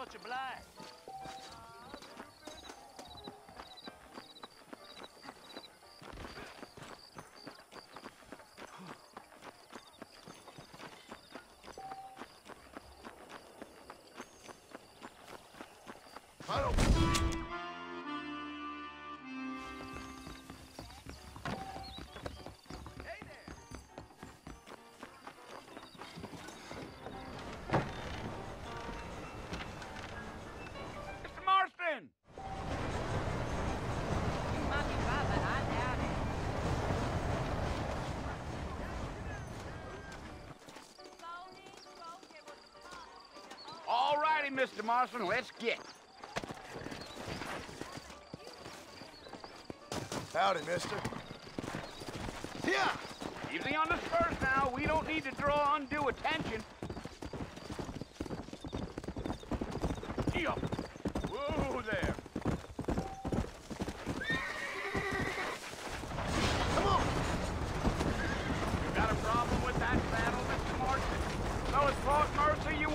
Much obliged. I don't... Mr. Marston, let's get. Howdy, mister. Yeah! Easy on the spurs now. We don't need to draw undue attention. Yup. Whoa there. Come on! You got a problem with that saddle, Mr. Marston? So it's Fort Mercy you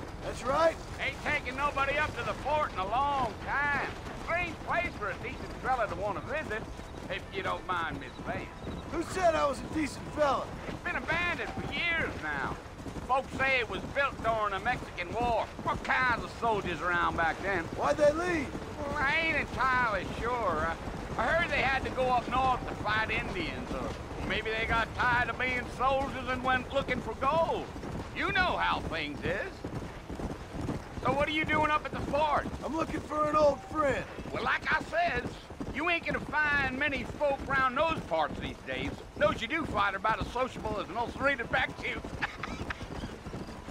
visit? That's right. Ain't taking nobody up to the fort in a long time. Strange place for a decent fella to want to visit, if you don't mind Miss Vance. Who said I was a decent fella? It's been abandoned for years now. Folks say it was built during the Mexican War. What kinds of soldiers around back then? Why'd they leave? Well, I ain't entirely sure. I, I heard they had to go up north to fight Indians, or maybe they got tired of being soldiers and went looking for gold. You know how things is. So what are you doing up at the fort? I'm looking for an old friend. Well, like I says, you ain't gonna find many folk round those parts these days. Those you do find are about as sociable as an ulcerated back tooth.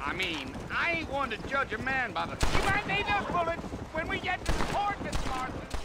I mean, I ain't one to judge a man by the... You might need those bullets when we get to the fort, Miss Marston.